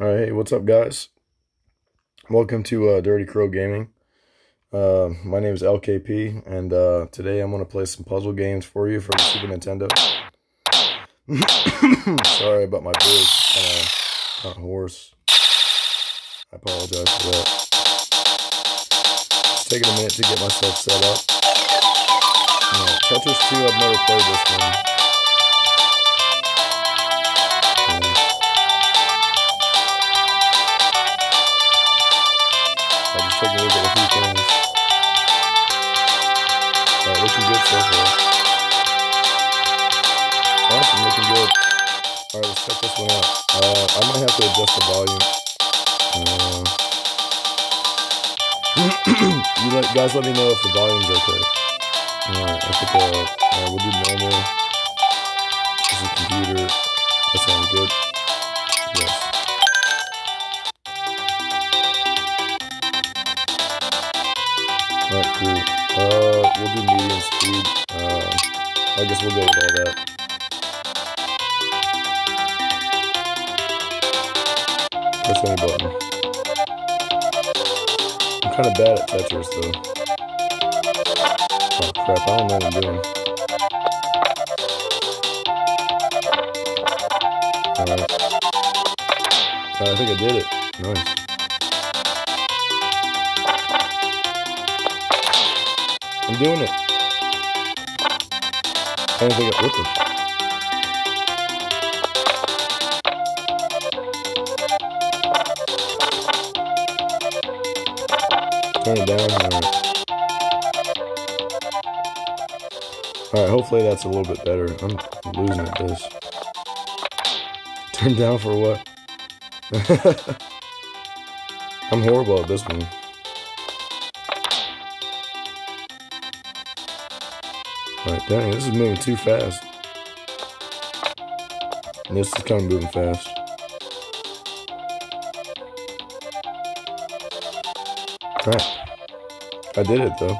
All right, hey, what's up, guys? Welcome to uh, Dirty Crow Gaming. Uh, my name is LKP, and uh, today I'm going to play some puzzle games for you for the Super Nintendo. Sorry about my voice, kind of of hoarse. I apologize for that. Just taking a minute to get myself set up. Uh, Tetris 2, I've never played this one. A look at a few things. Uh, looking good so far. Awesome, looking good. Alright, let's check this one out. Uh, I might have to adjust the volume. Uh, you let, guys let me know if the volume's okay. Alright, I think uh, uh, we'll do normal. This is computer. That sounds good. Guess we'll go with all that. Press any button. I'm kind of bad at Tetris, though. Oh, crap. I don't know what I'm doing. Alright. Uh, I think I did it. Nice. I'm doing it. I think it. Turn it down. Alright. Alright, hopefully that's a little bit better. I'm losing at this. Turn down for what? I'm horrible at this one. Dang, this is moving too fast. And this is kind of moving fast. Crap. I did it though.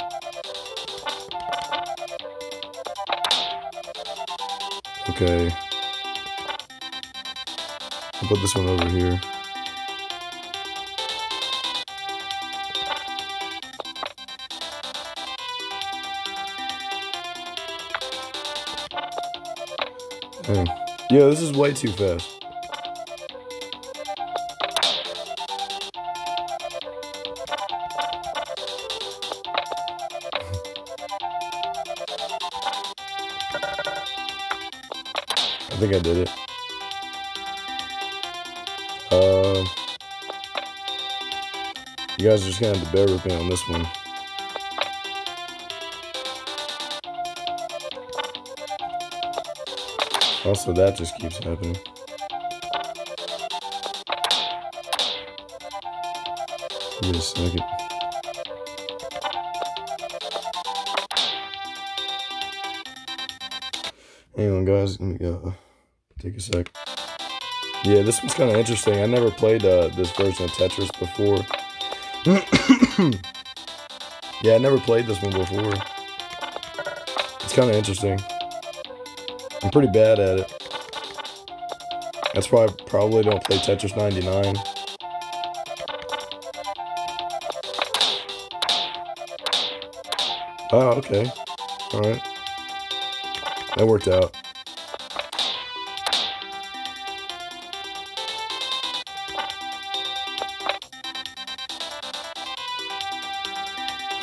Okay. I'll put this one over here. Yeah. yeah, this is way too fast. I think I did it. Uh, you guys are just gonna have to bear with me on this one. Also, that just keeps happening. Wait a second. Hang on, guys. Let me go. Take a sec. Yeah, this one's kind of interesting. I never played uh, this version of Tetris before. yeah, I never played this one before. It's kind of interesting. I'm pretty bad at it. That's why I probably don't play Tetris 99. Oh, okay. Alright. That worked out.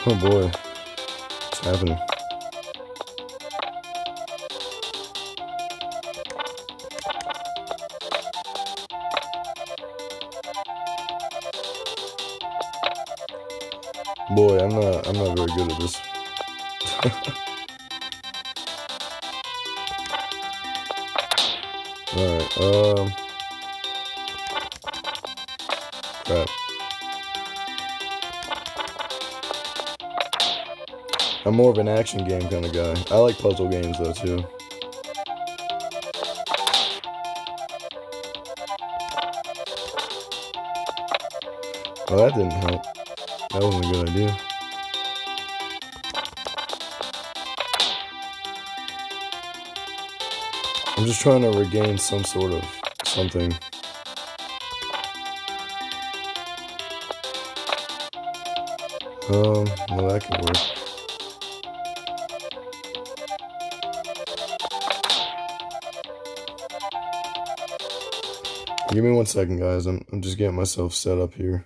Oh boy. What's happening? Very good at this. Alright, um crap. I'm more of an action game kind of guy. I like puzzle games though too. Well, that didn't help. That wasn't a good idea. just trying to regain some sort of something. Um, well, that could work. Give me one second, guys. I'm, I'm just getting myself set up here.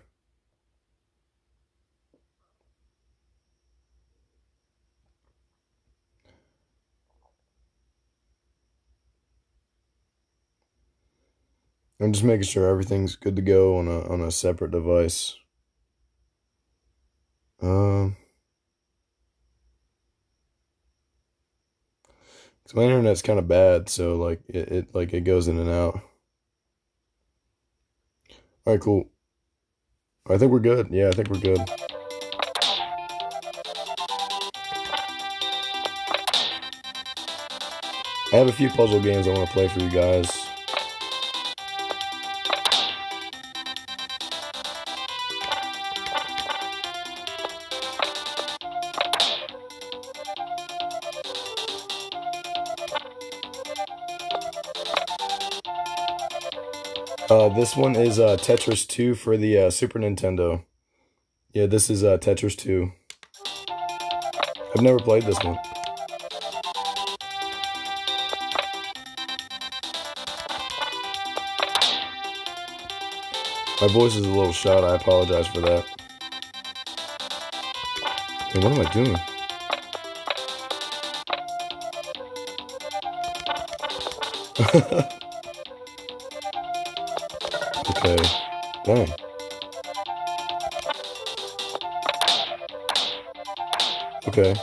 I'm just making sure everything's good to go on a on a separate device. Um, cause my internet's kind of bad, so like it, it like it goes in and out. All right, cool. I think we're good. Yeah, I think we're good. I have a few puzzle games I want to play for you guys. This one is uh, Tetris 2 for the uh, Super Nintendo. Yeah, this is uh, Tetris 2. I've never played this one. My voice is a little shot. I apologize for that. Hey, what am I doing? okay. Dang. Okay.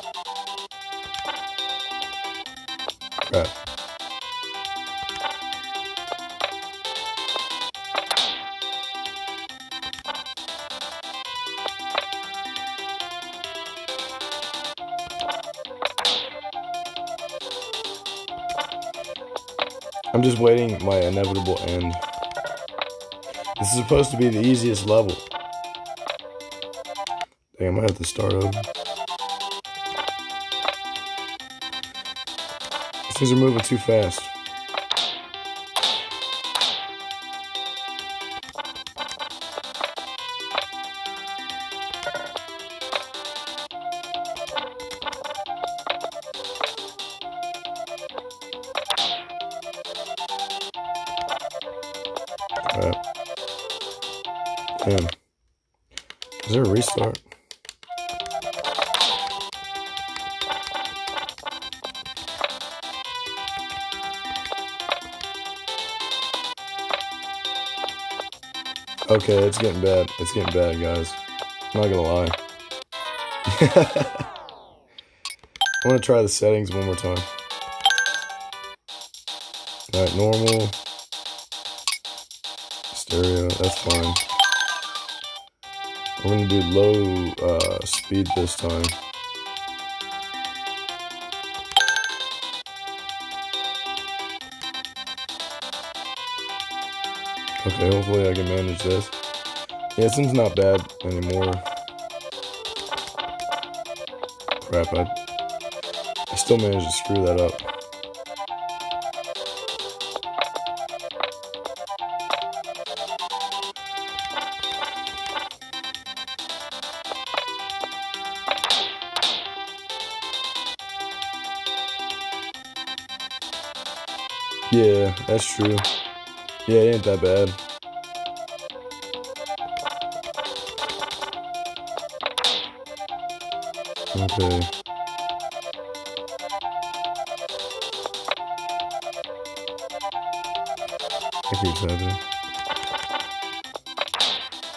Crap. I'm just waiting my inevitable end. This is supposed to be the easiest level. Dang, I might have to start over. These are moving too fast. Alright. Damn. Is there a restart? Okay, it's getting bad. It's getting bad, guys. I'm not gonna lie. I want to try the settings one more time. Alright, normal. Stereo, that's fine. We're gonna do low uh, speed this time. Okay, hopefully I can manage this. Yeah, this one's not bad anymore. Crap, I, I still managed to screw that up. That's true. Yeah, it ain't that bad. Okay. I keep.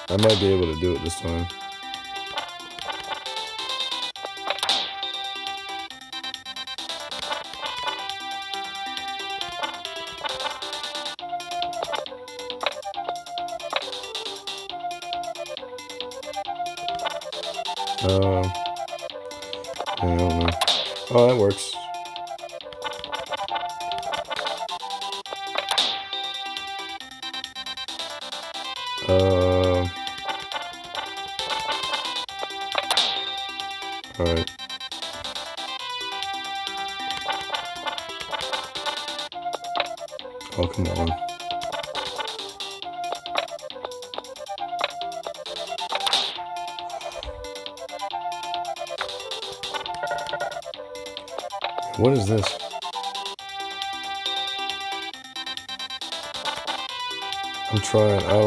I might be able to do it this time.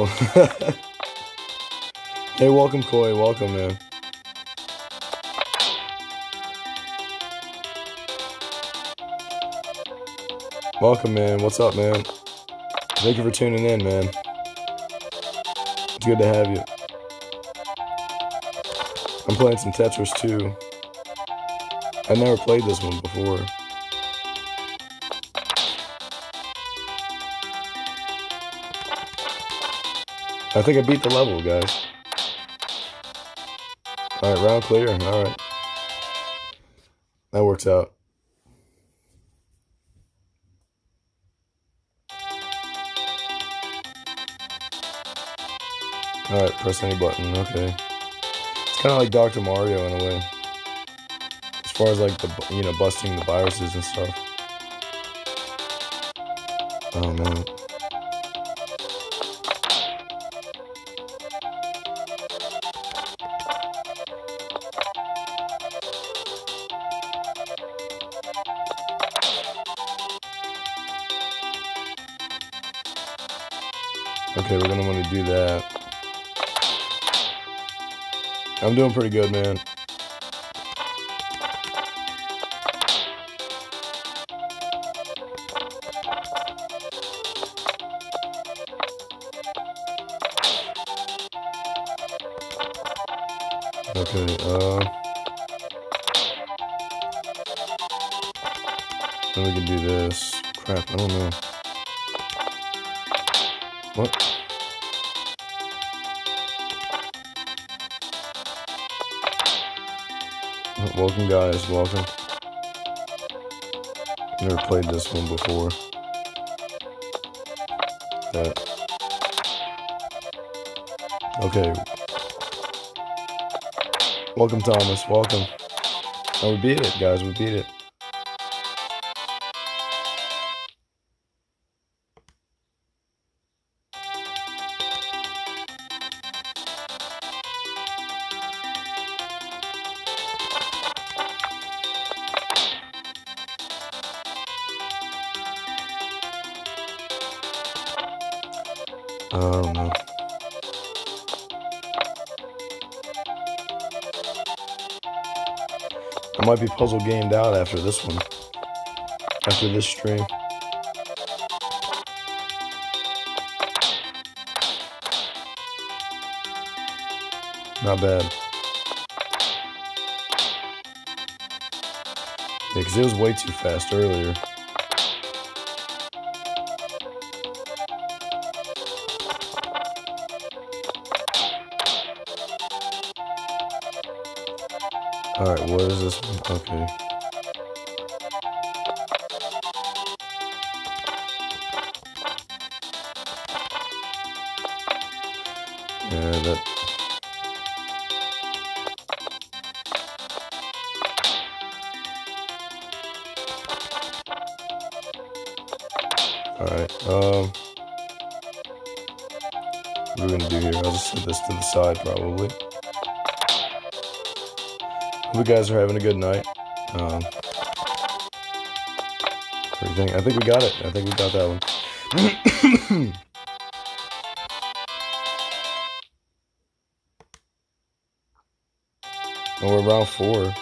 hey, welcome, Koi. Welcome, man. Welcome, man. What's up, man? Thank you for tuning in, man. It's good to have you. I'm playing some Tetris 2. I never played this one before. I think I beat the level, guys. Alright, round clear. Alright. That works out. Alright, press any button. Okay. It's kind of like Dr. Mario in a way. As far as like the, you know, busting the viruses and stuff. Oh man. I'm doing pretty good, man. Okay, uh... Then we can do this. Crap, I don't know. What? Welcome, guys. Welcome. Never played this one before. That. Okay. Welcome, Thomas. Welcome. Oh, we beat it, guys. We beat it. I might be puzzle gamed out after this one. After this stream. Not bad. Yeah, because it was way too fast earlier. Alright, what is this? Okay. Hope you guys are having a good night. Um. I think we got it. I think we got that one. and we're round four.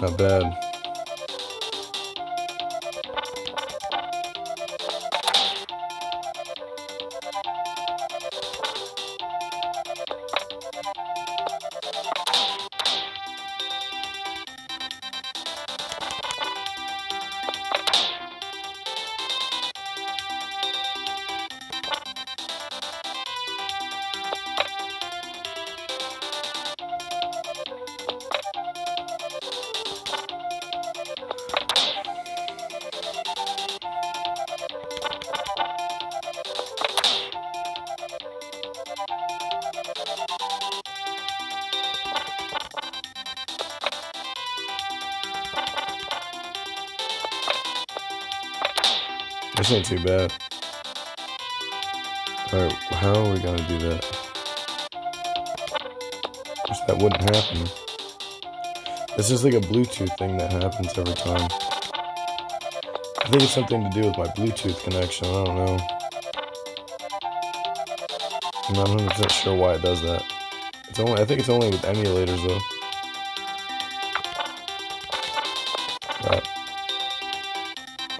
Not bad. This ain't too bad. Alright, how are we gonna do that? That wouldn't happen. This is like a Bluetooth thing that happens every time. I think it's something to do with my Bluetooth connection, I don't know. I'm not 100% sure why it does that. It's only, I think it's only with emulators though. Crap.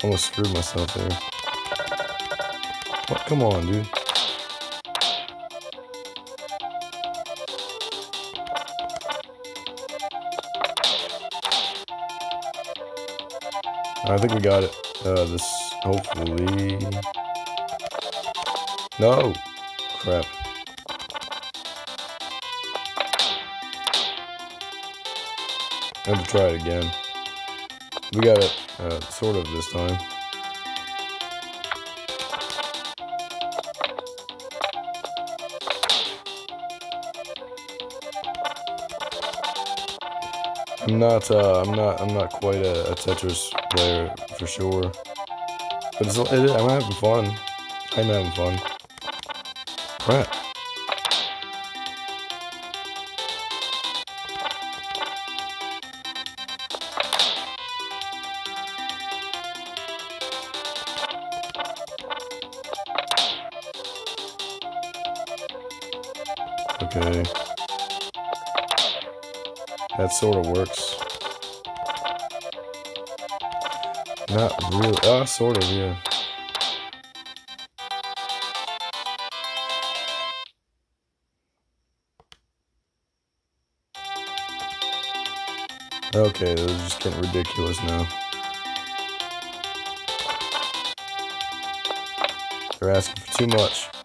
Almost screwed myself there. What? Come on, dude. I think we got it. Uh, this, hopefully... No! Crap. I have to try it again. We got it, uh, sort of this time. I'm not, uh, I'm not, I'm not quite a, a Tetris player for sure. But it's, it, I'm having fun. I'm having fun. Crap. Sort of works. Not really. Ah, sort of, yeah. Okay, those are just getting ridiculous now. They're asking for too much.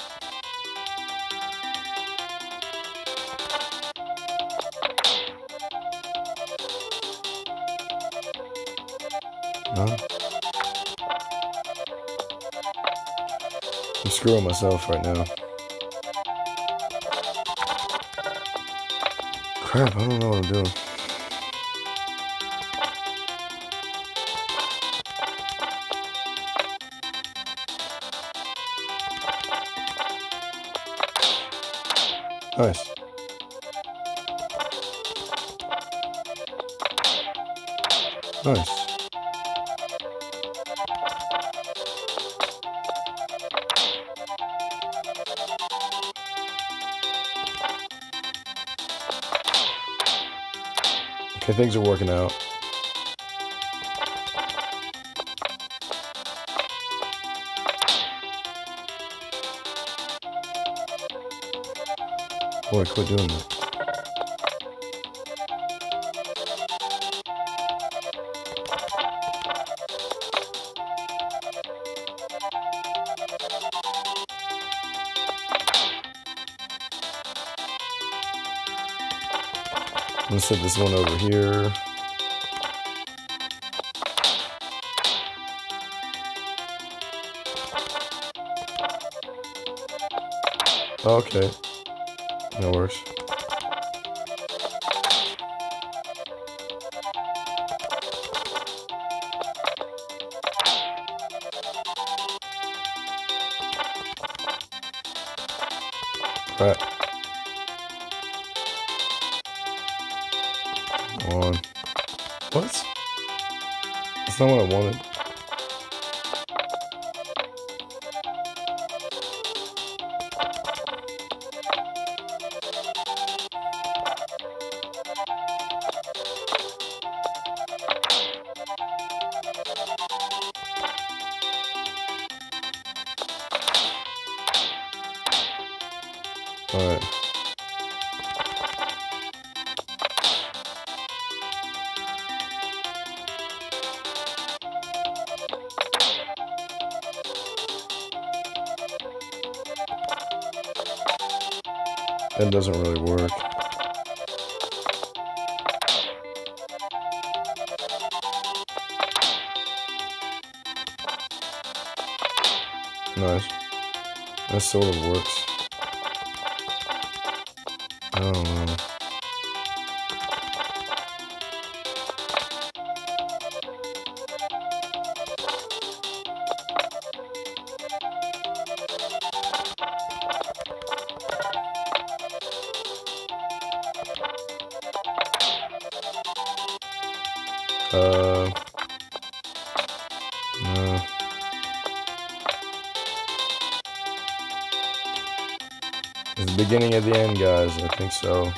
Screwing myself right now. Crap, I don't know what I'm doing. Nice. Nice. Okay, things are working out. Boy, quit doing that. Set this one over here. Okay. That works. Not what I wanted. Doesn't really work. Nice. That sort of works. Think so.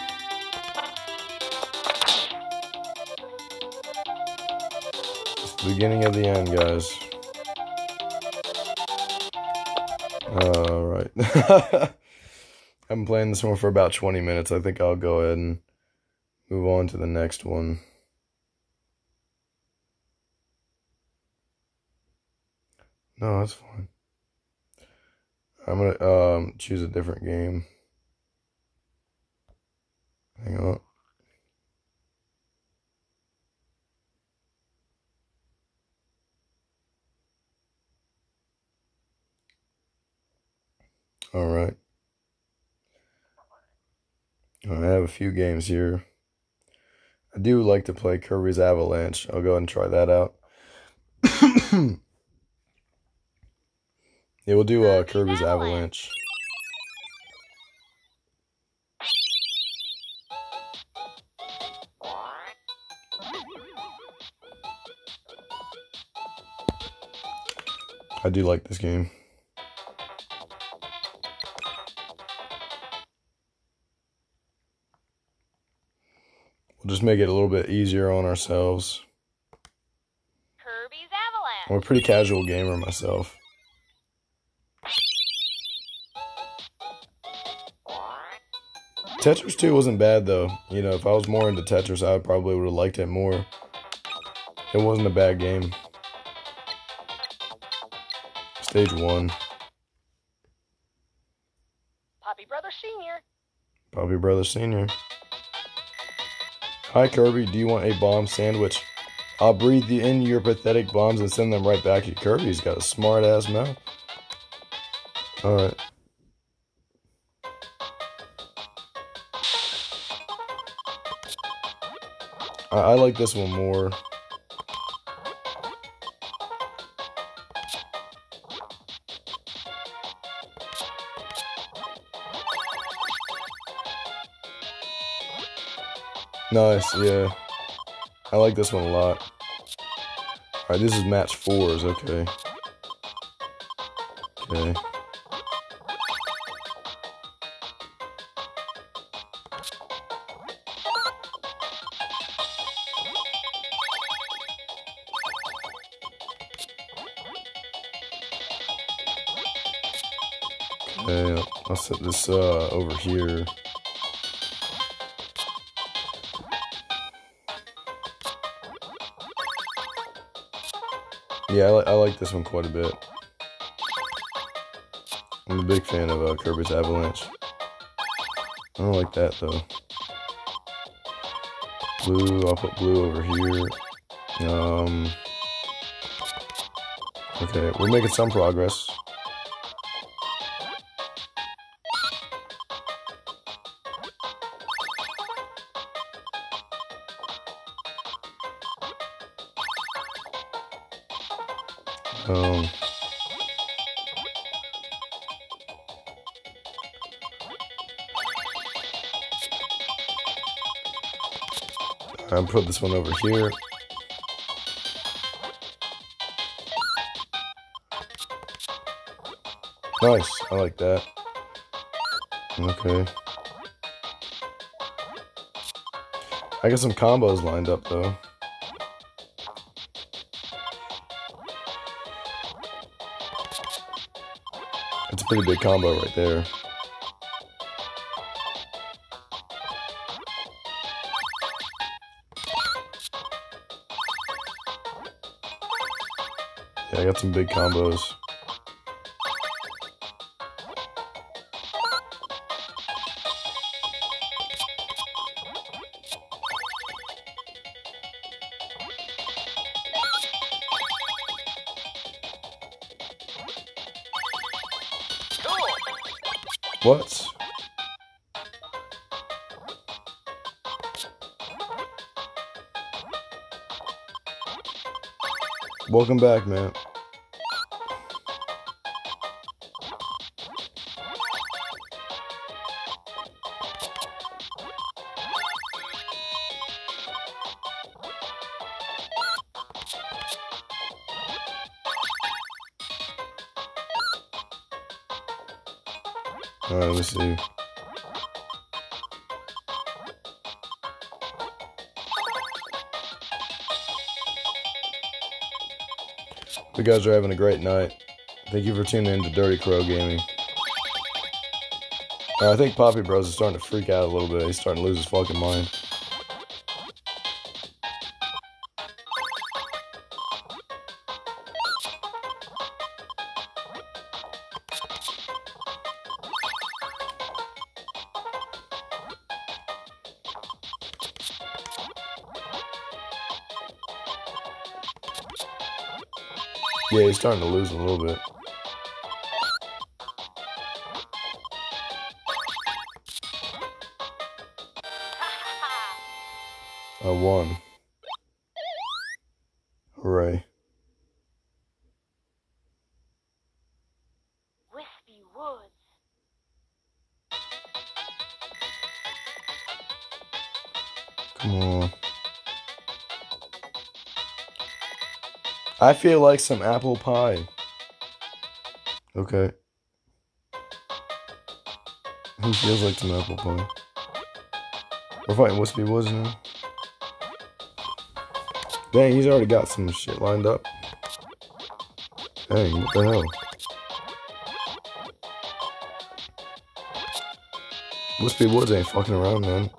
It's the beginning of the end, guys. Alright. I've been playing this one for about 20 minutes. I think I'll go ahead and move on to the next one. No, that's fine. I'm gonna um, choose a different game. Hang on. All right. I have a few games here. I do like to play Kirby's Avalanche. I'll go ahead and try that out. yeah, we'll do uh, Kirby's Avalanche. I do like this game. We'll just make it a little bit easier on ourselves. Kirby's Avalanche. I'm a pretty casual gamer myself. Tetris 2 wasn't bad though. You know, if I was more into Tetris, I probably would have liked it more. It wasn't a bad game. Stage 1. Poppy Brother Senior. Poppy Brother Sr. Hi Kirby, do you want a bomb sandwich? I'll breathe you in your pathetic bombs and send them right back at Kirby. He's got a smart ass mouth. Alright. I, I like this one more. Nice, yeah. I like this one a lot. Alright, this is match fours, okay. Okay. Okay, I'll set this uh, over here. Yeah, I, li- I like this one quite a bit. I'm a big fan of uh, Kirby's Avalanche. I don't like that though. Blue, I'll put blue over here. Um. Okay, we're making some progress. Put this one over here. Nice, I like that. Okay. I got some combos lined up though. It's a pretty big combo right there. Some big combos. What? Welcome back, man. honestly. You guys are having a great night. Thank you for tuning in to Dirty Crow Gaming. Uh, I think Poppy Bros is starting to freak out a little bit. He's starting to lose his fucking mind. He's starting to lose a little bit. I won. I feel like some apple pie. Okay. Who feels like some apple pie? We're fighting Wispy Woods now. Dang, he's already got some shit lined up. Dang, what the hell? Wispy Woods ain't fucking around, man.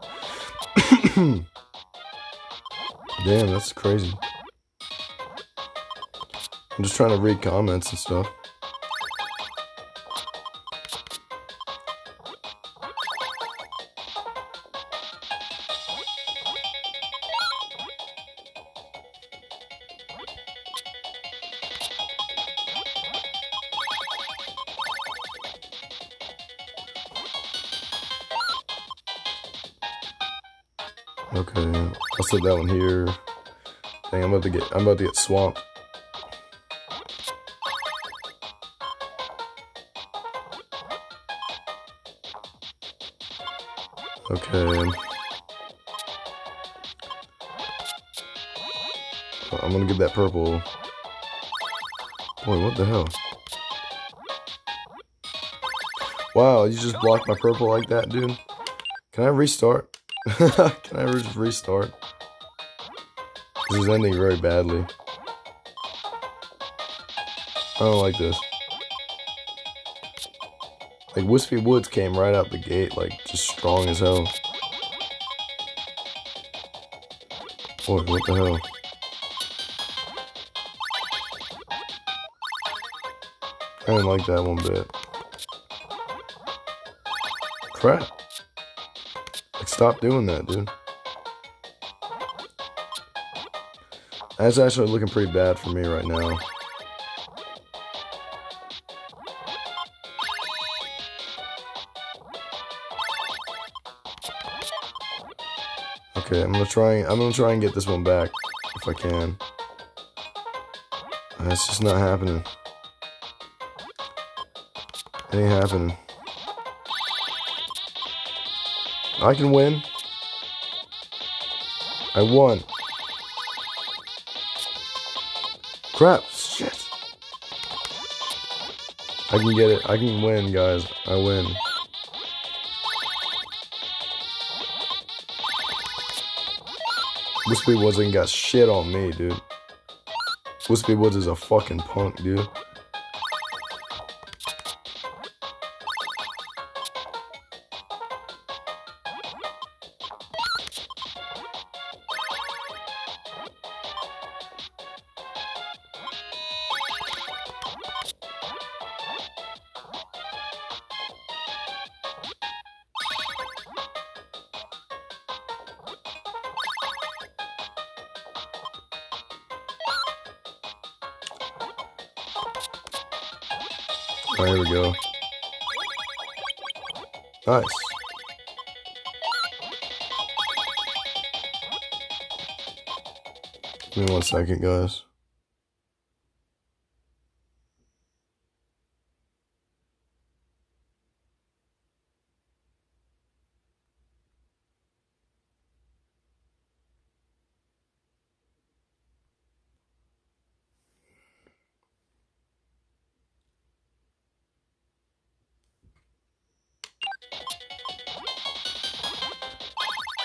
Damn, that's crazy. I'm just trying to read comments and stuff. Okay, I'll set that one here. Dang, I'm about to get I'm about to get swamped. I'm gonna get that purple. Boy, what the hell? Wow, you just blocked my purple like that, dude. Can I restart? Can I just restart? This is ending very badly. I don't like this. Like Wispy Woods came right out the gate, like just strong as hell. Boy, what the hell? I didn't like that one bit. Crap. Like, stop doing that, dude. That's actually looking pretty bad for me right now. Okay, I'm gonna try. I'm gonna try and get this one back if I can. That's just not happening. It ain't happening. I can win. I won. Crap. Shit. I can get it. I can win, guys. I win. Wispy Woods ain't got shit on me, dude. Wispy Woods is a fucking punk, dude. Second, guys.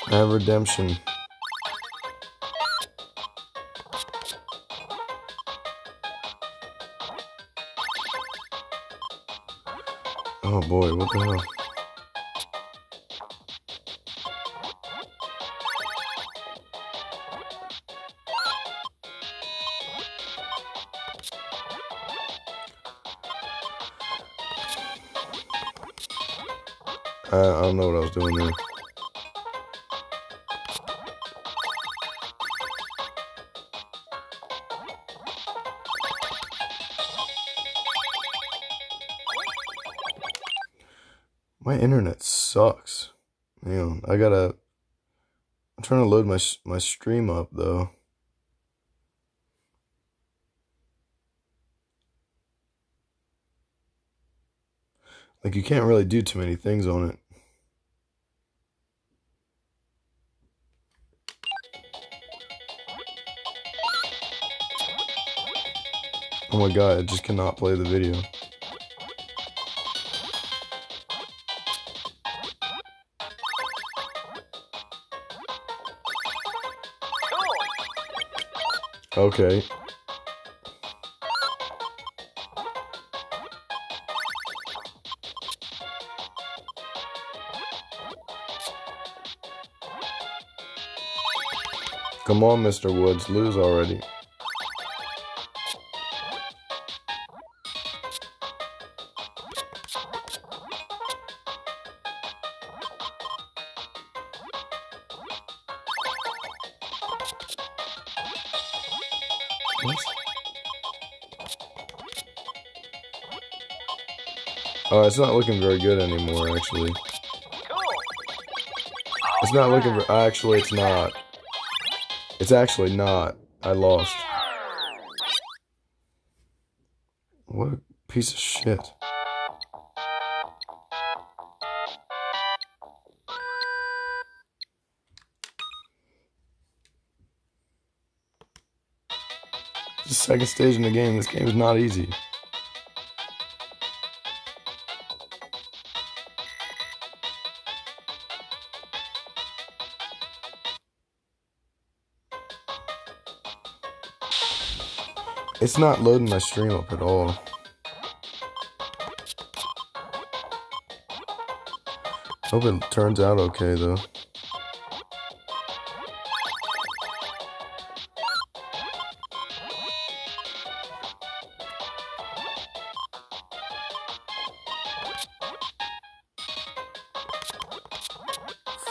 I have redemption. Boy, what the hell? I, don't know what I was doing there. I gotta. I'm trying to load my my stream up though. Like you can't really do too many things on it. Oh my god, I just cannot play the video. Okay. Come on, Mr. Woods, lose already. It's not looking very good anymore, actually. It's not looking ver- Actually, it's not. It's actually not. I lost. What a piece of shit. The second stage in the game. This game is not easy. It's not loading my stream up at all. Hope it turns out okay though.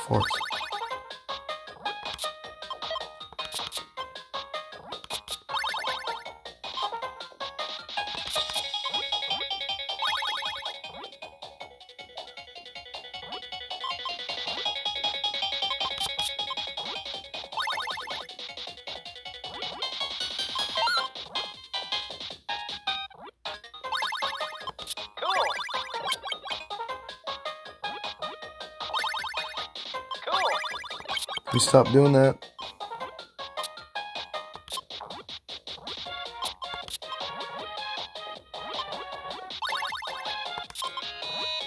Fourth. You stop doing that.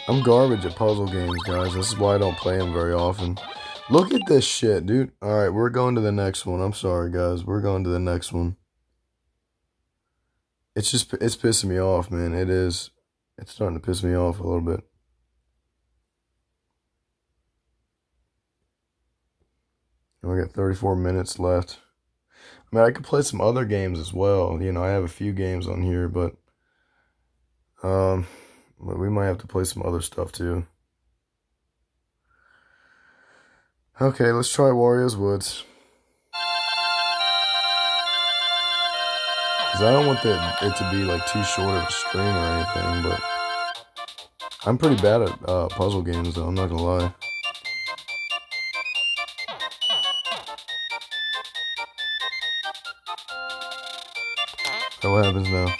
I'm garbage at puzzle games, guys. This is why I don't play them very often. Look at this shit, dude. All right, we're going to the next one. I'm sorry, guys. We're going to the next one. It's just, it's pissing me off, man. It is. It's starting to piss me off a little bit. And we got 34 minutes left. I mean, I could play some other games as well. You know, I have a few games on here, but um, but we might have to play some other stuff too. Okay, let's try Wario's Woods. Cause I don't want it to be like too short of a stream or anything, but I'm pretty bad at uh, puzzle games though. I'm not gonna lie. Happens now?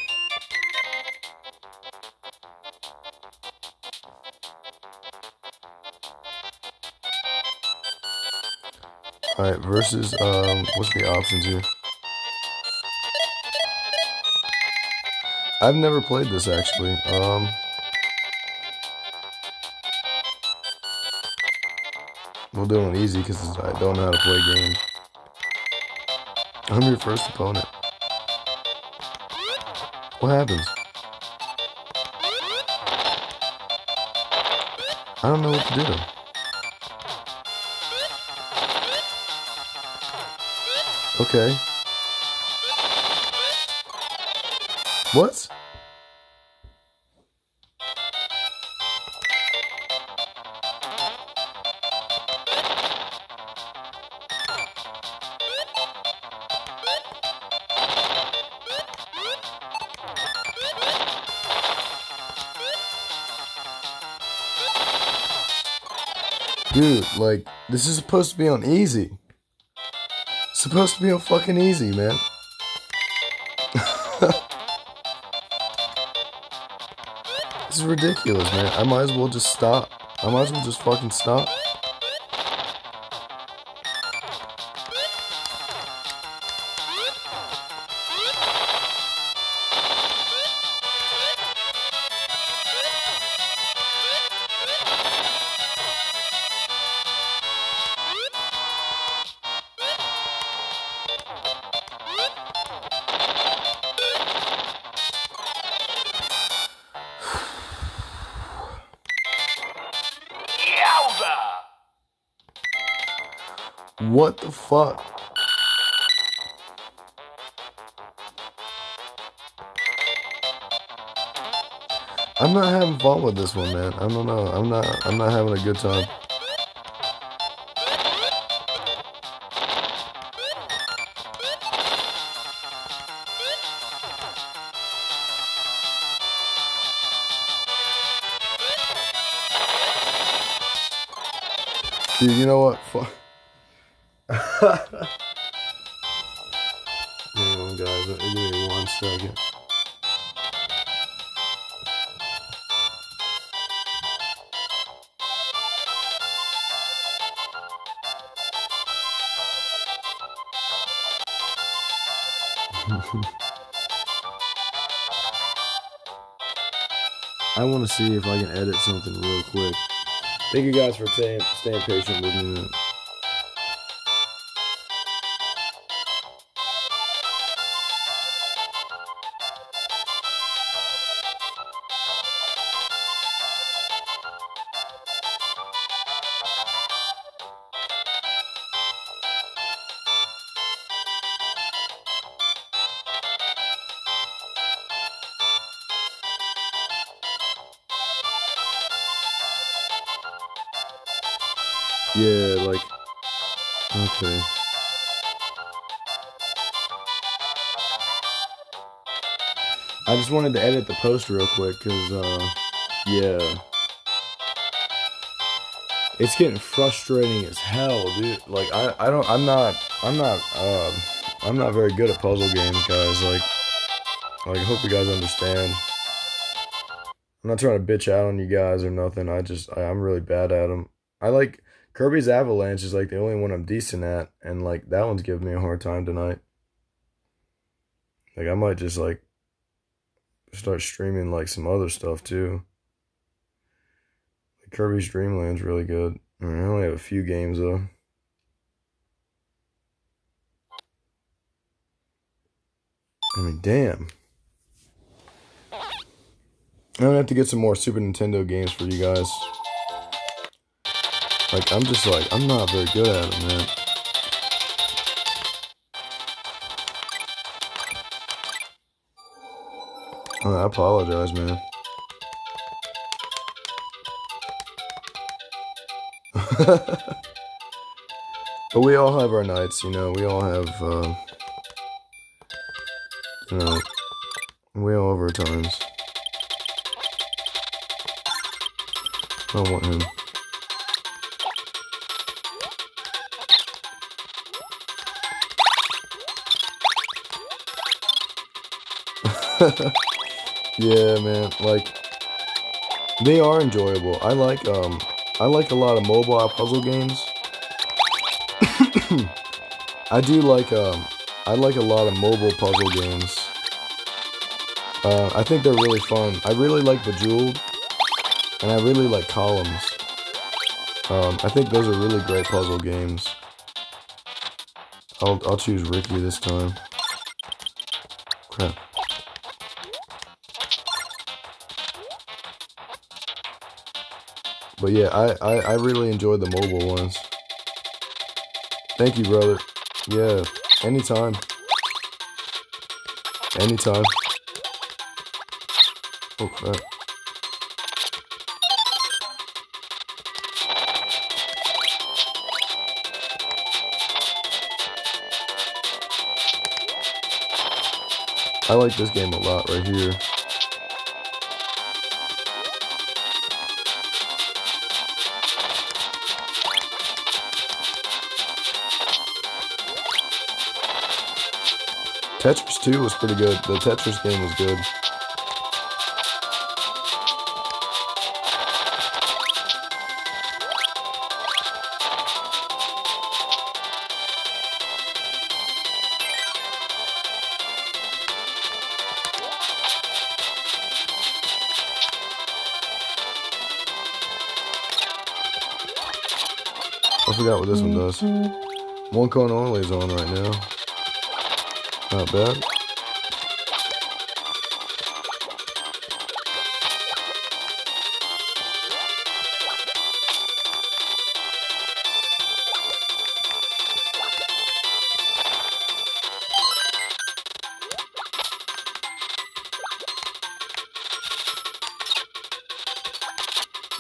Alright, versus, um, what's the options here? I've never played this actually. Um, we'll do it easy because I don't know how to play games. I'm your first opponent. What happens? I don't know what to do. Okay. What? Dude, like, this is supposed to be on easy. It's supposed to be on fucking easy, man. this is ridiculous, man. I might as well just stop. I might as well just fucking stop. Fuck? I'm not having fun with this one, man. I don't know. I'm not. I'm not having a good time. Dude, you know what? Fuck. Hang on, guys. Give me one second. I want to see if I can edit something real quick. Thank you guys for staying, staying patient with me. Yeah, like, okay. I just wanted to edit the post real quick because, uh, yeah. It's getting frustrating as hell, dude. Like, I, I don't, I'm not, I'm not, um, I'm not very good at puzzle games, guys. Like, like, I hope you guys understand. I'm not trying to bitch out on you guys or nothing. I just, I, I'm really bad at them. I like, Kirby's Avalanche is like the only one I'm decent at, and like that one's giving me a hard time tonight. Like I might just like start streaming like some other stuff too. Like Kirby's Dream Land's really good. I, mean, I only have a few games though. I mean, damn. I'm gonna have to get some more Super Nintendo games for you guys. Like, I'm just like, I'm not very good at it, man. I apologize, man. but we all have our nights, you know. We all have, uh, you know, we all have our times. I want him. yeah, man. Like they are enjoyable. I like um I like a lot of mobile puzzle games. I do like um I like a lot of mobile puzzle games. Uh, I think they're really fun. I really like Bejeweled, and I really like Columns. Um, I think those are really great puzzle games. I'll I'll choose Ricky this time. But yeah, I, I, I really enjoy the mobile ones. Thank you, brother. Yeah, anytime. Anytime. Oh crap. I like this game a lot right here. Tetris 2 was pretty good. The Tetris game was good. I forgot what this one does. One cone only is on right now. Not bad.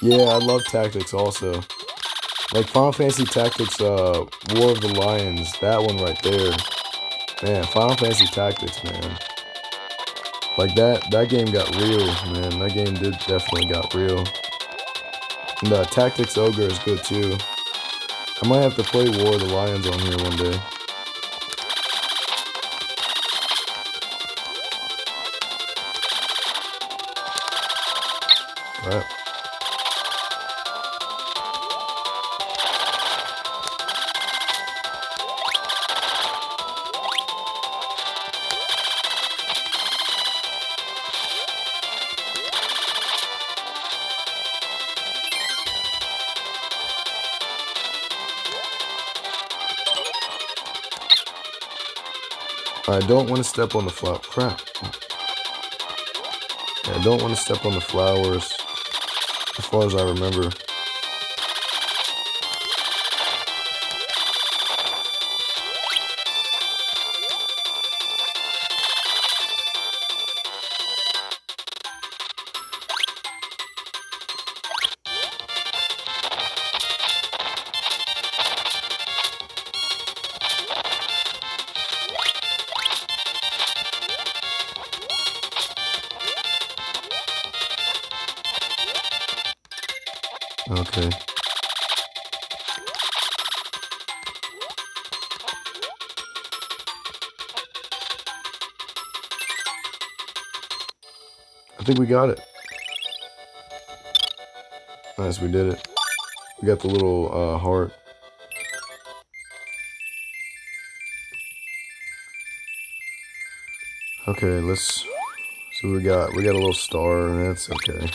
Yeah, I love tactics also. Like Final Fantasy Tactics, uh, War of the Lions, that one right there. Man, Final Fantasy Tactics, man. Like that, that game got real, man. That game did definitely got real. And uh, Tactics Ogre is good too. I might have to play War of the Lions on here one day. I don't want to step on the flower. Crap. I don't want to step on the flowers as far as I remember. Okay. I think we got it. Nice, we did it. We got the little uh, heart. Okay, let's see what we got. We got a little star, and that's okay.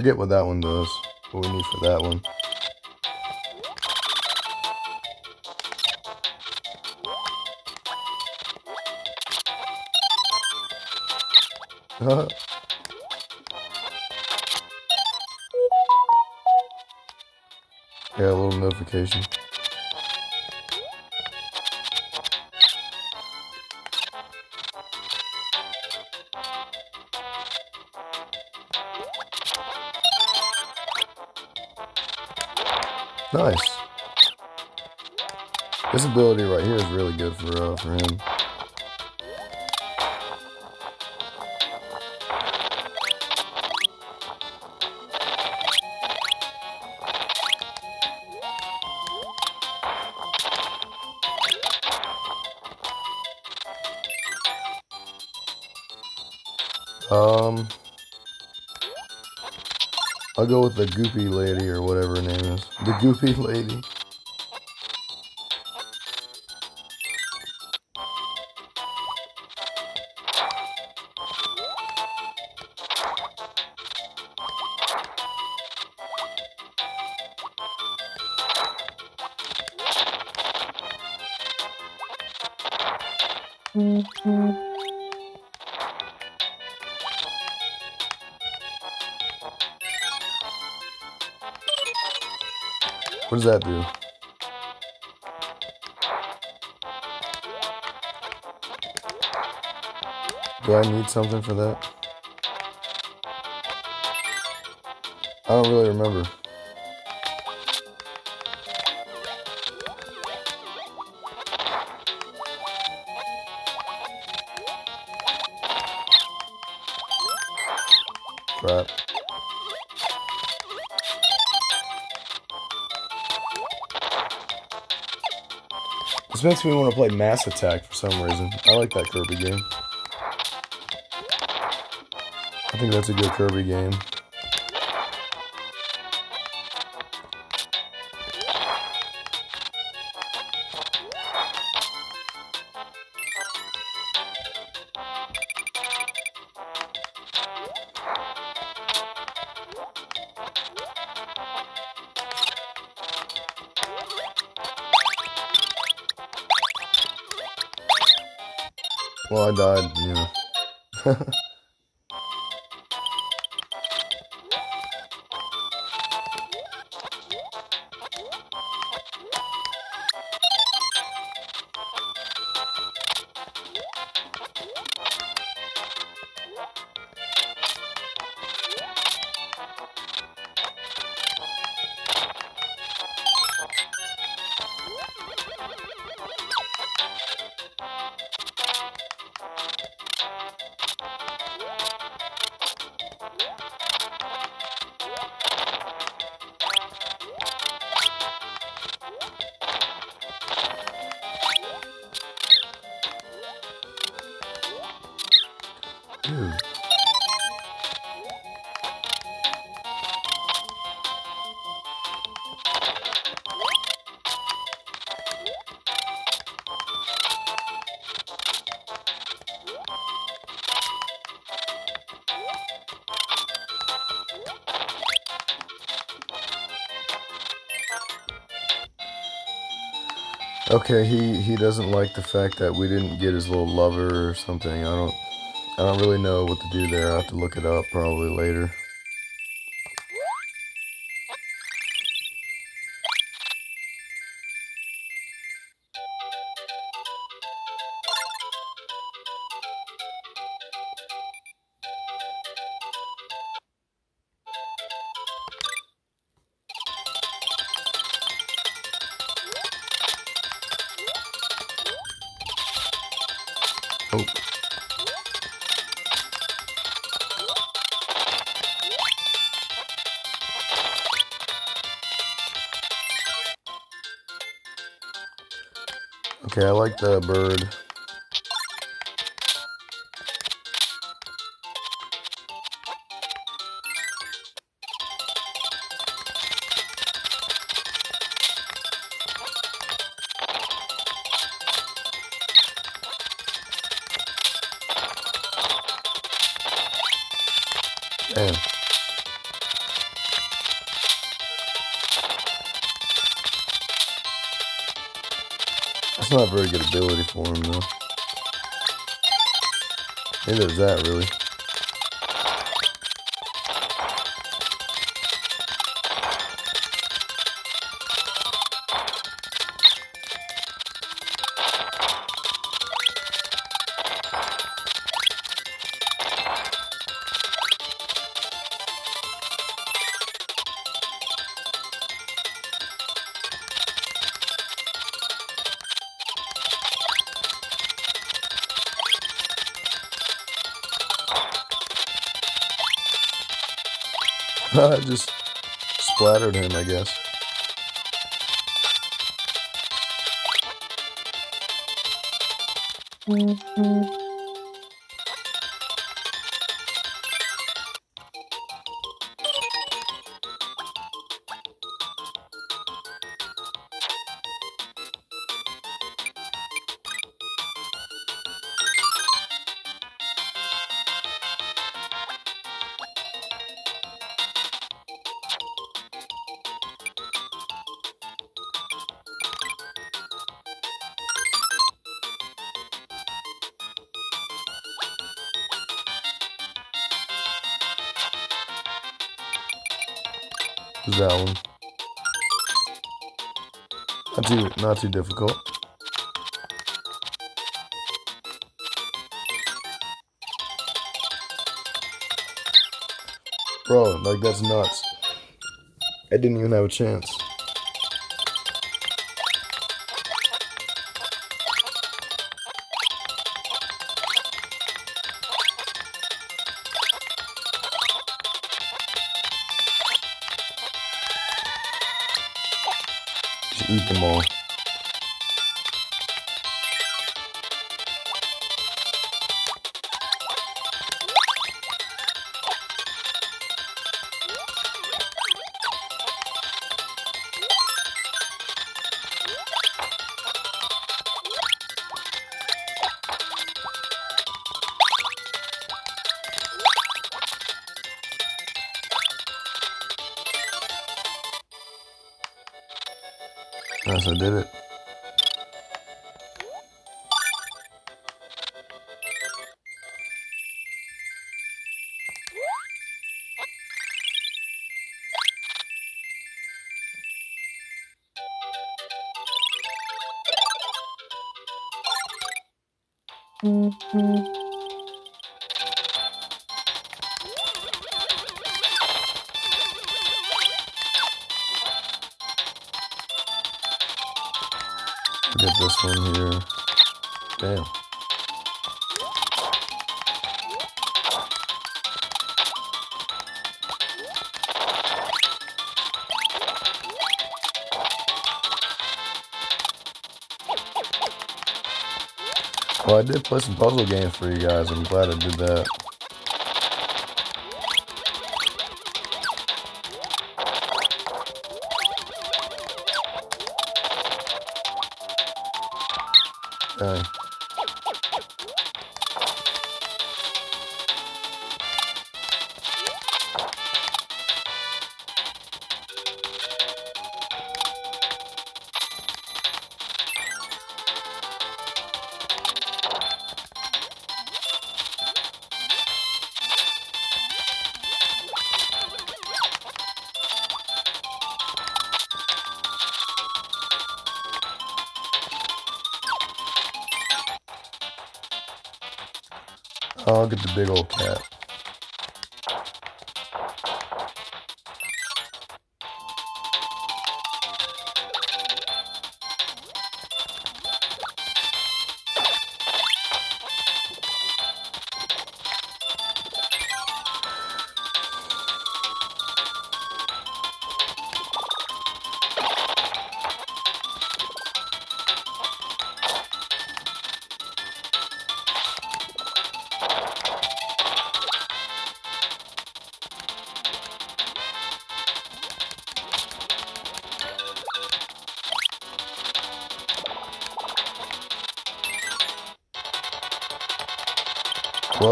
Forget what that one does. What we need for that one. yeah, a little notification. Nice. This ability right here is really good for uh, for him. Go with the Goopy Lady or whatever her name is. The Goopy Lady. Does that do? Do I need something for that? I don't really remember. Crap. This makes me want to play Mass Attack for some reason. I like that Kirby game. I think that's a good Kirby game. Ha ha ha. Okay, he he doesn't like the fact that we didn't get his little lover or something. I don't I don't really know what to do there. I have to look it up probably later. Okay, I like the bird. Very good ability for him, though. Neither is that, really. I just splattered him, I guess. Who's Not too, difficult. Bro, like that's nuts. I didn't even have a chance. Eat them all. Did play some puzzle games for you guys. I'm glad I did that.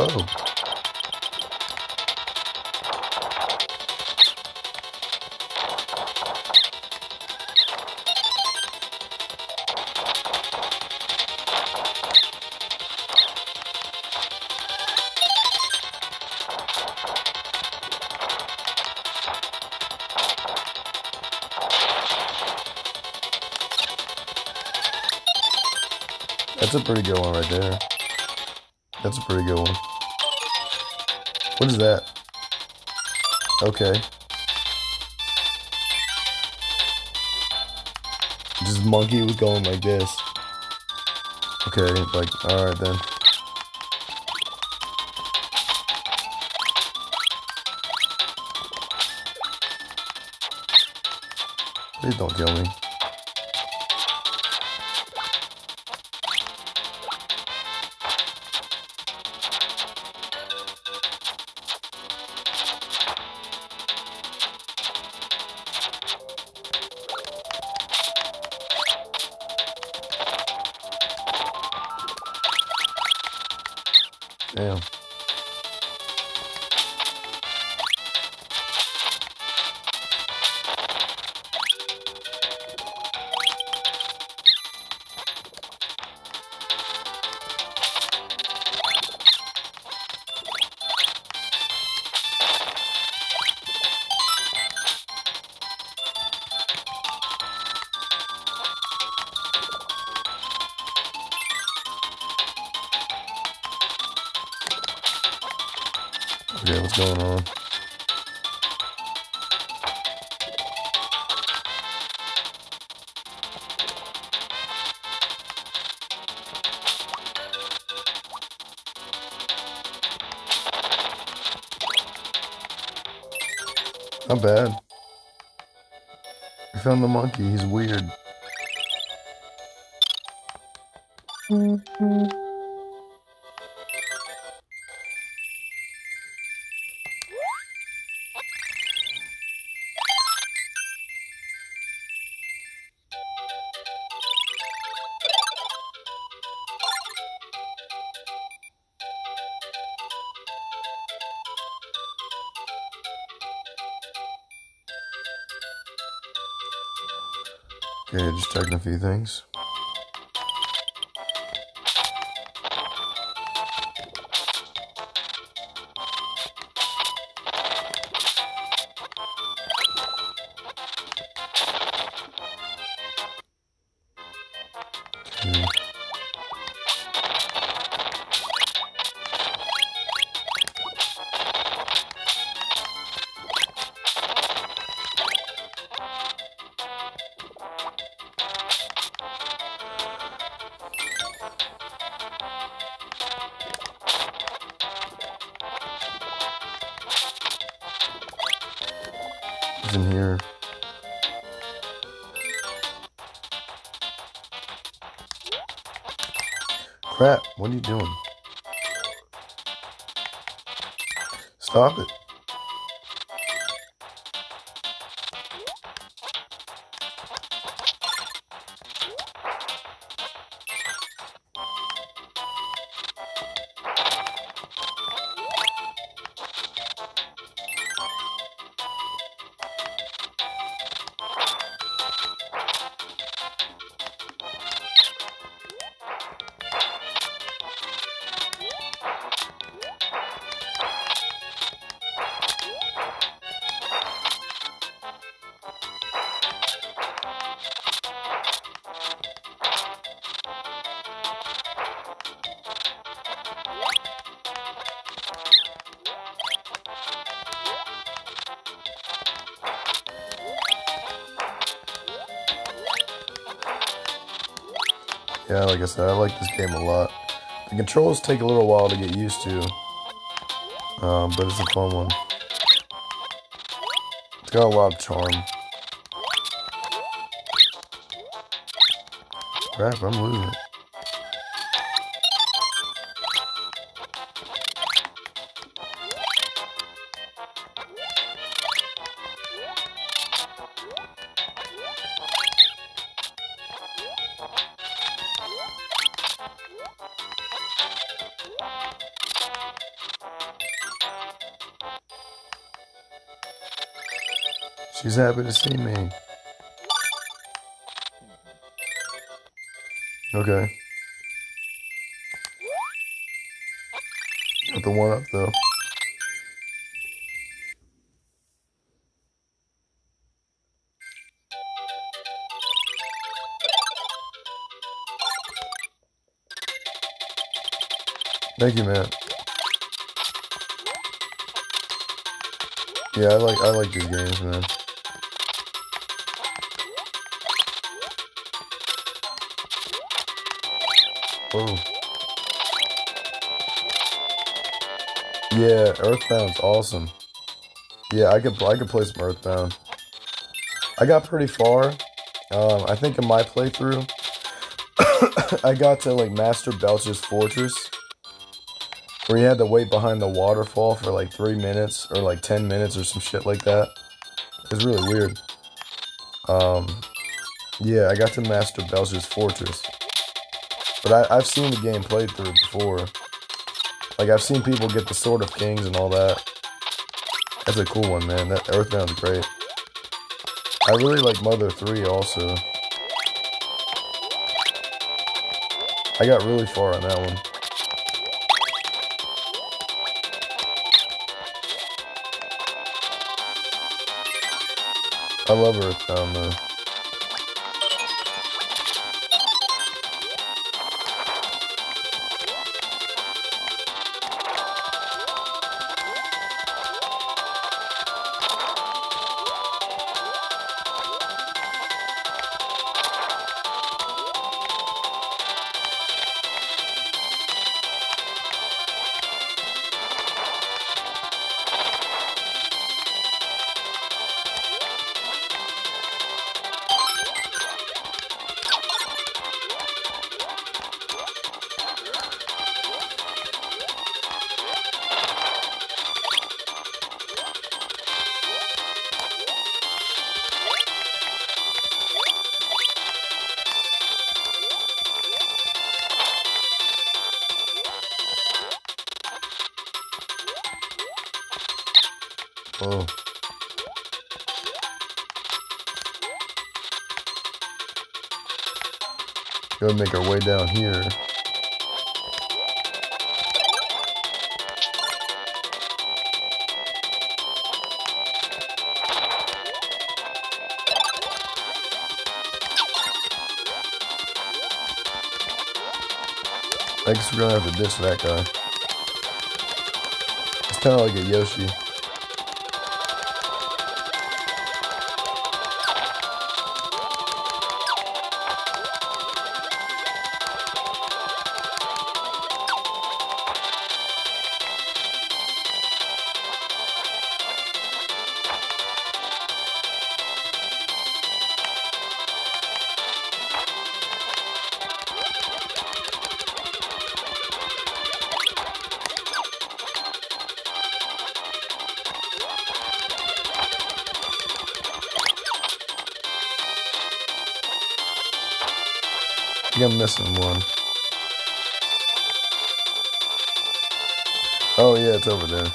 Whoa. That's a pretty good one right there. That's a pretty good one. What is that? Okay. This monkey was going like this. Okay, like, alright then. Please don't kill me. The monkey. He's weird. Okay, just checking a few things. What are you doing? Like I said, I like this game a lot. The controls take a little while to get used to, um, but it's a fun one. It's got a lot of charm. Crap, I'm losing it. She's happy to see me. Okay. Got the one up though. Thank you, man. Yeah, I like I like these games, man. Yeah, Earthbound's awesome. Yeah, I could I could play some Earthbound. I got pretty far. Um, I think in my playthrough, I got to like Master Belcher's Fortress, where you had to wait behind the waterfall for like three minutes or like ten minutes or some shit like that. It was really weird. Um, yeah, I got to Master Belcher's Fortress. But I, I've seen the game played through before. Like I've seen people get the Sword of Kings and all that. That's a cool one, man. That Earthbound's great. I really like Mother 3 also. I got really far on that one. I love Earthbound though. Oh. Gotta make our way down here. I guess we're gonna have to ditch that guy. It's kind of like a Yoshi. Think I'm missing one. Oh yeah, it's over there.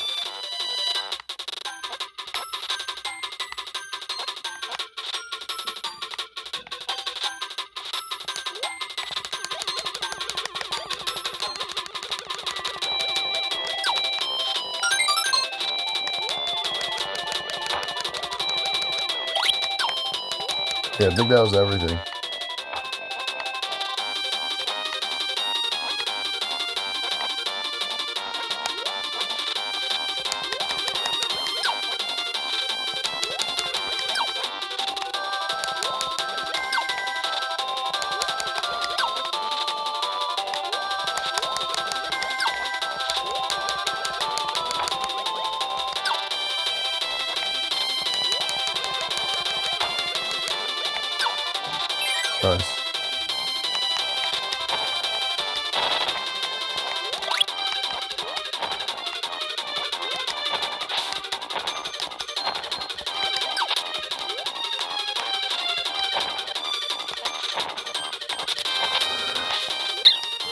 Yeah, I think that was everything.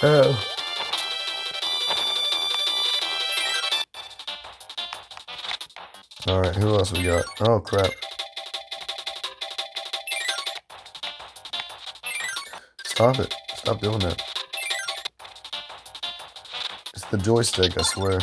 Oh. Alright, who else we got? Oh crap. Stop it. Stop doing that. It's the joystick, I swear.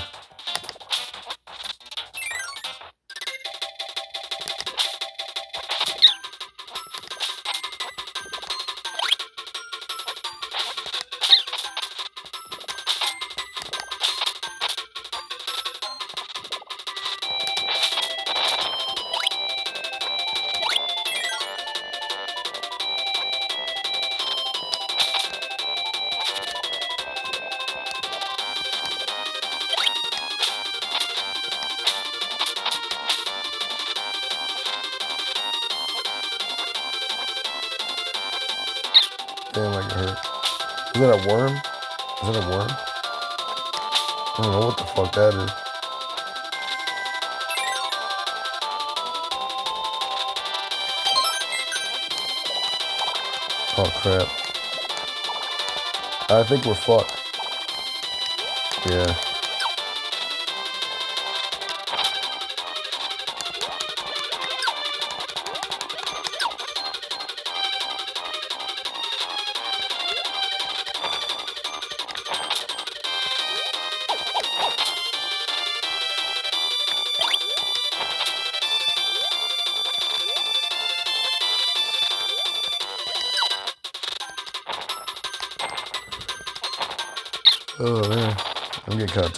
Think we're fucked. Yeah.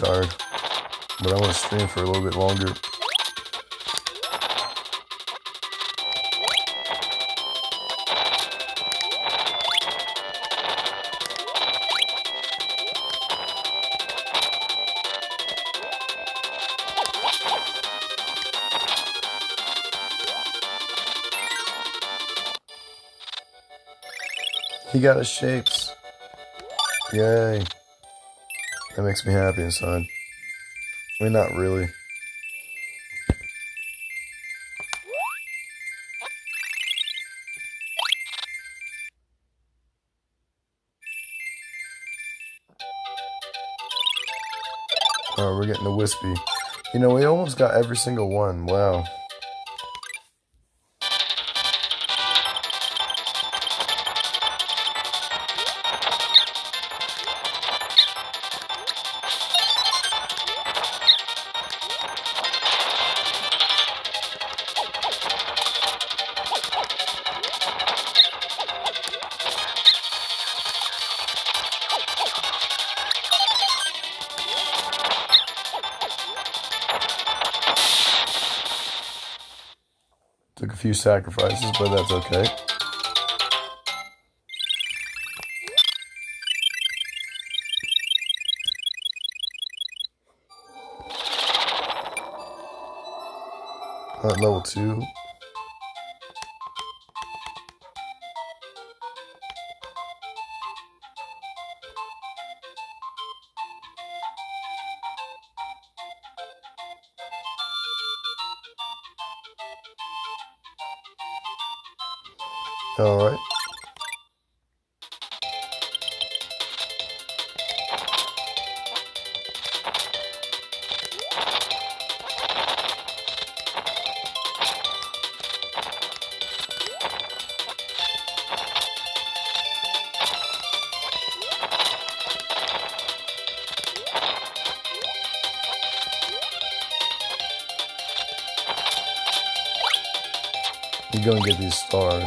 Tired, but I want to stream for a little bit longer. He got his shapes. Yay. That makes me happy inside. I mean, not really. Oh, we're getting the wispy. You know, we almost got every single one. Wow. sacrifices, but that's okay. At level 2. These stars.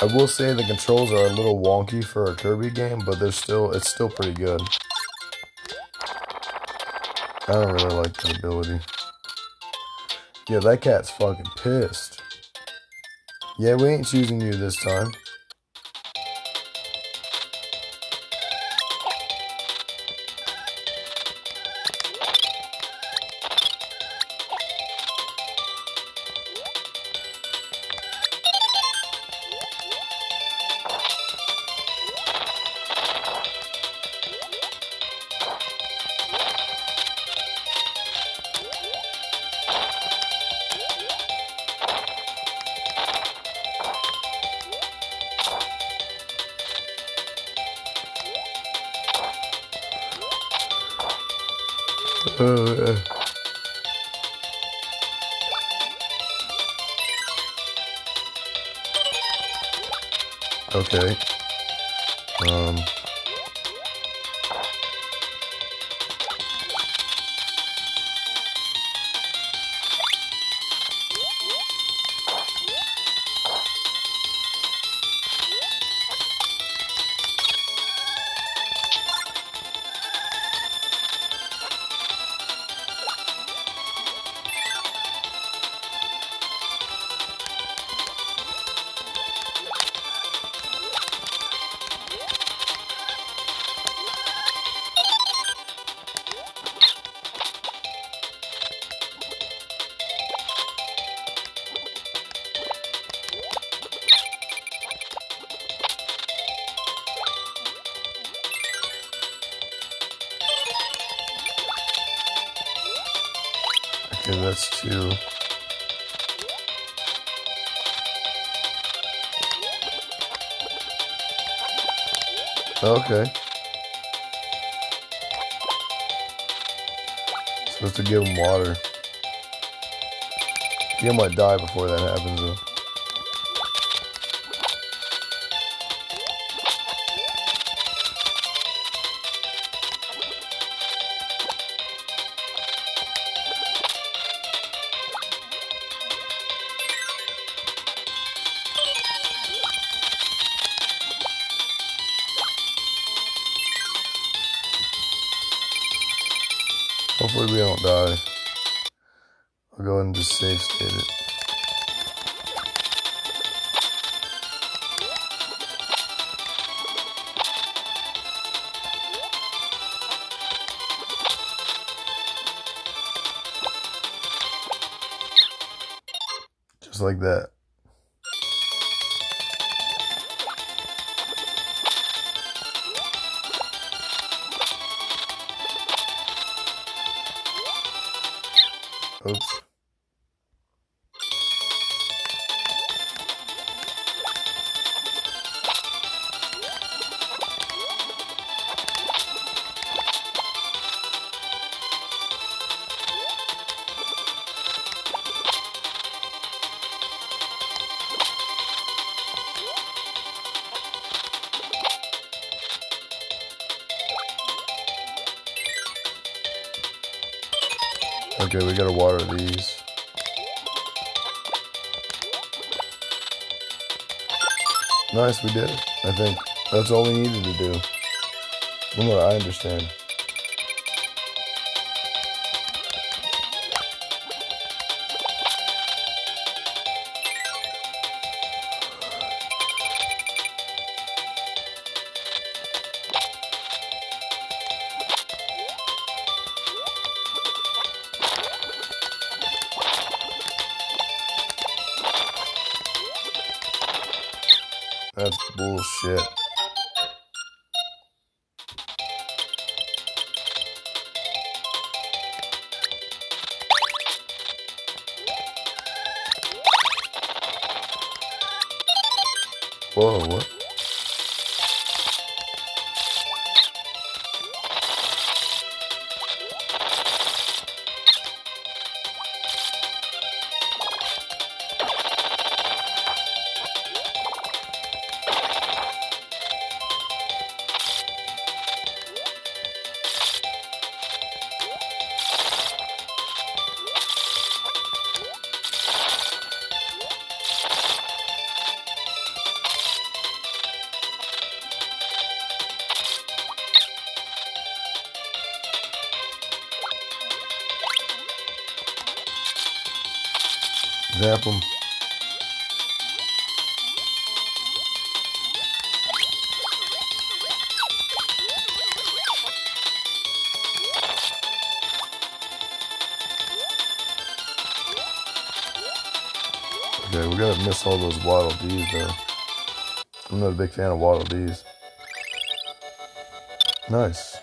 I will say the controls are a little wonky for a Kirby game, but they're still it's still pretty good. I don't really like the ability. Yeah, that cat's fucking pissed. Yeah, we ain't choosing you this time. Uh, okay. Um. Okay. Supposed to give him water. He might die before that happens though. Okay, we gotta water these. Nice, we did it. I think that's all we needed to do. From what I understand. Dees though. I'm not a big fan of Waddle Dees. Nice.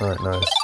Alright, nice.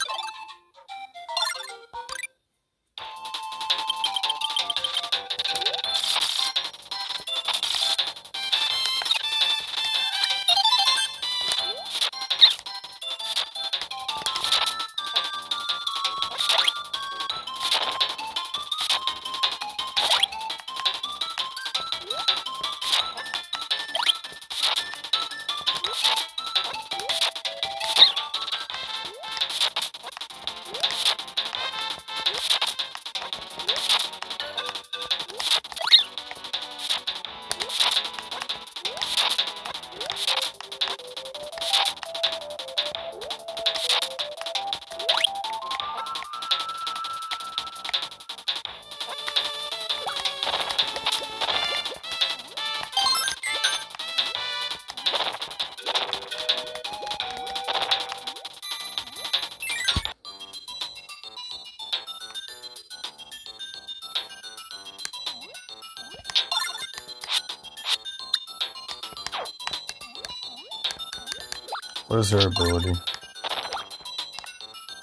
What is her ability?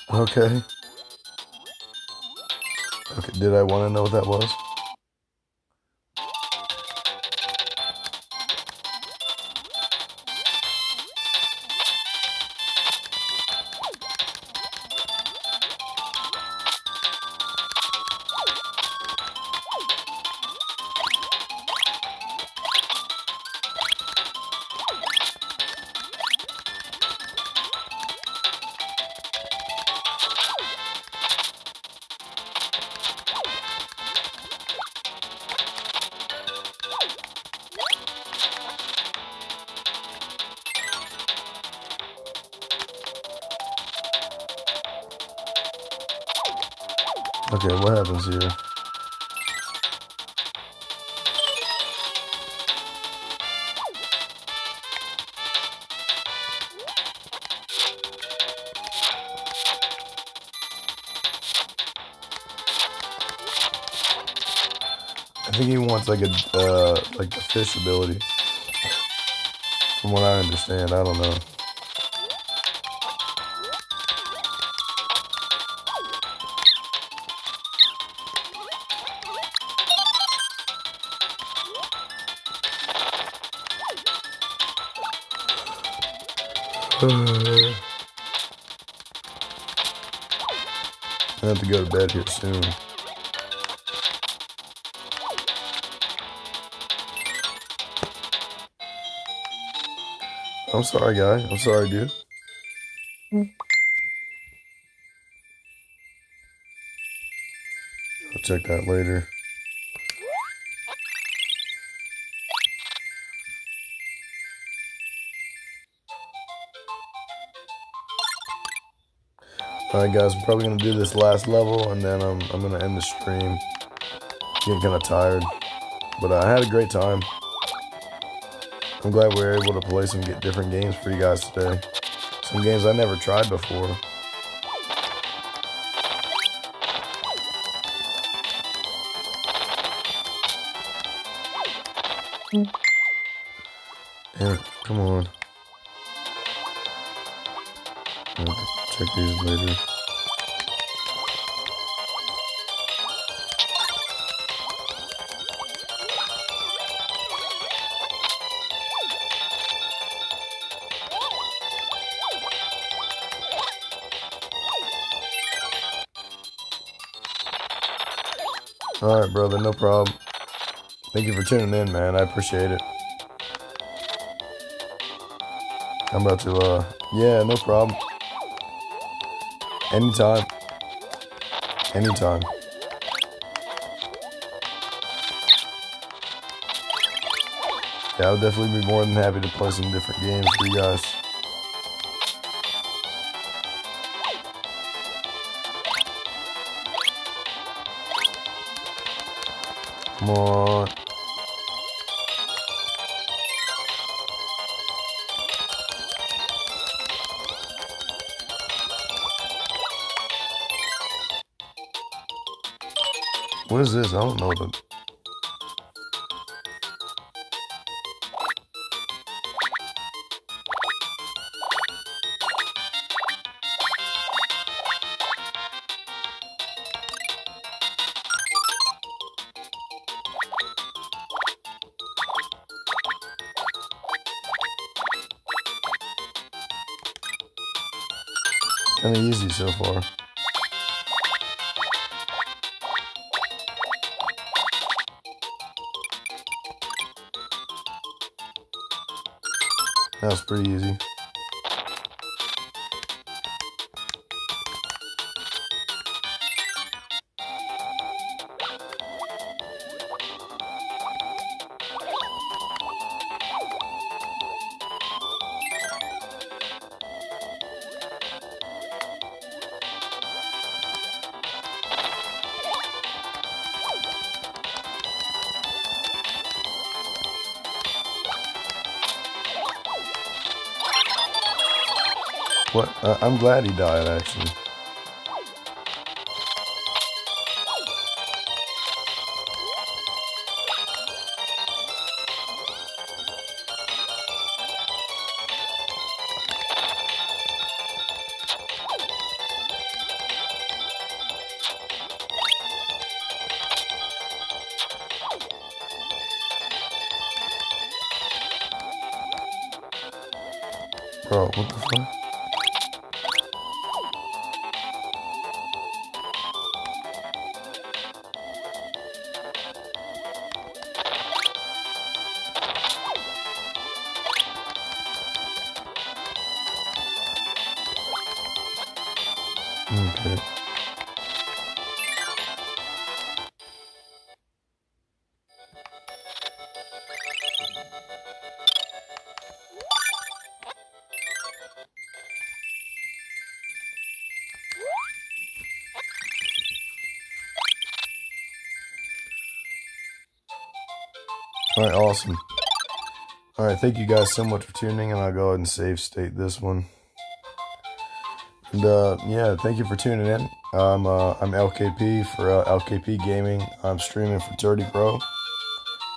Okay. Okay, did I want to know what that was? Like a uh, like a fish ability. From what I understand, I don't know. I have to go to bed here soon. I'm sorry, guy. I'm sorry, dude. I'll check that later. Alright guys, I'm probably gonna do this last level and then um, I'm gonna end the stream. Getting kinda tired. But uh, I had a great time. I'm glad we were able to play some different games for you guys today. Some games I never tried before. Yeah, come on. I'll check these later. Brother, no problem. Thank you for tuning in, man. I appreciate it. I'm about to, uh, yeah, no problem. Anytime. Anytime. Yeah, I would definitely be more than happy to play some different games for you guys. I don't know the. Kind of easy so far. That was pretty easy. I'm glad he died, actually. Thank you guys so much for tuning, and I'll go ahead and save state this one. And uh, yeah, thank you for tuning in. I'm uh, I'm LKP for uh, LKP Gaming. I'm streaming for Dirty Crow.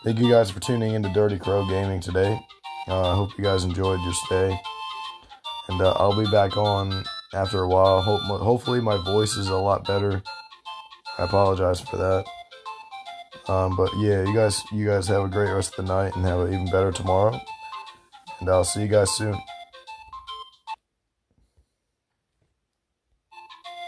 Thank you guys for tuning into Dirty Crow Gaming today. Uh, I hope you guys enjoyed your stay, and uh, I'll be back on after a while. Hope hopefully my voice is a lot better. I apologize for that. Um, but yeah, you guys you guys have a great rest of the night and have an even better tomorrow. And I'll see you guys soon.